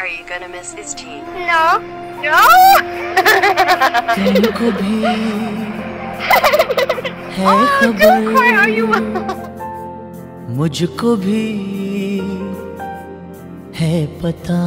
Are you gonna miss his team? No. No. तुमको भी है oh, don't cry. Are you? मुझको भी है पता